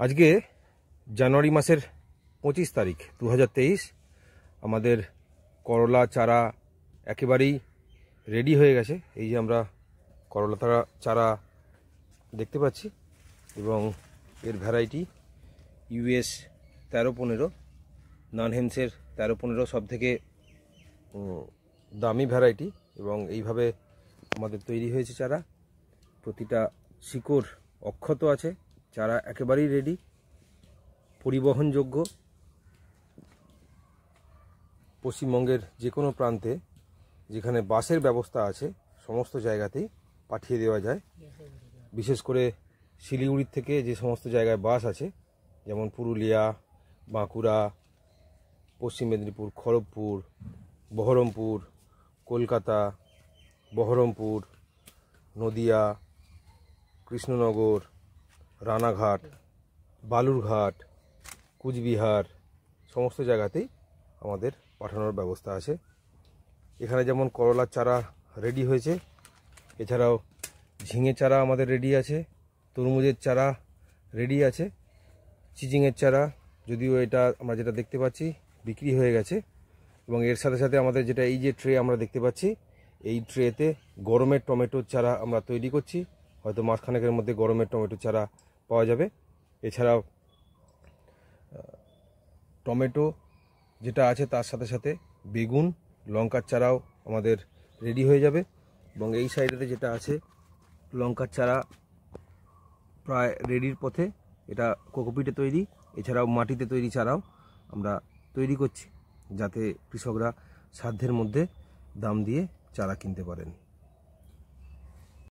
আজকে জানুয়ারি মাসের পঁচিশ তারিখ দু হাজার তেইশ, আমাদের করলা চারা একেবারেই রেডি হয়ে গেছে। এই যে আমরা করলা তারা চারা দেখতে পাচ্ছি এবং এর ভ্যারাইটি ইউএস তেরো পনেরো নানহেন্সের তেরো পনেরো সব থেকে দামি ভ্যারাইটি এবং এইভাবে আমাদের তৈরি হয়েছে চারা। প্রতিটা শিকড় অক্ষত আছে। চারা একেবারেই রেডি পরিবহনযোগ্য, পশ্চিমবঙ্গের যে কোনো প্রান্তে যেখানে বাসের ব্যবস্থা আছে, সমস্ত জায়গাতেই পাঠিয়ে দেওয়া যায়। বিশেষ করে শিলিগুড়ির থেকে যে সমস্ত জায়গায় বাস আছে, যেমন পুরুলিয়া, বাঁকুড়া, পশ্চিম মেদিনীপুর, খড়গপুর, বহরমপুর, কলকাতা, বহরমপুর, নদিয়া, কৃষ্ণনগর রানাঘাট, বালুরঘাট, কুচবিহার, সমস্ত জায়গাতেই আমাদের পাঠানোর ব্যবস্থা আছে। এখানে যেমন করলার চারা রেডি হয়েছে, এছাড়াও ঝিঙে চারা আমাদের রেডি আছে, তরমুজের চারা রেডি আছে, চিচিংয়ের চারা, যদিও এটা আমরা যেটা দেখতে পাচ্ছি বিক্রি হয়ে গেছে, এবং এর সাথে সাথে আমাদের যেটা এই যে ট্রে আমরা দেখতে পাচ্ছি, এই ট্রেতে গরমের টমেটোর চারা আমরা তৈরি করছি। হয়তো মাসখানেকের মধ্যে গরমের টমেটো চারা পাওয়া যাবে। এছাড়াও টমেটো যেটা আছে তার সাথে সাথে বেগুন, লঙ্কার চারাও আমাদের রেডি হয়ে যাবে। এবং এই সাইডেতে যেটা আছে, লঙ্কার চারা প্রায় রেডির পথে। এটা কোকোপিটে তৈরি, এছাড়াও মাটিতে তৈরি চারাও আমরা তৈরি করছি, যাতে কৃষকরা সাধ্যের মধ্যে দাম দিয়ে চারা কিনতে পারেন।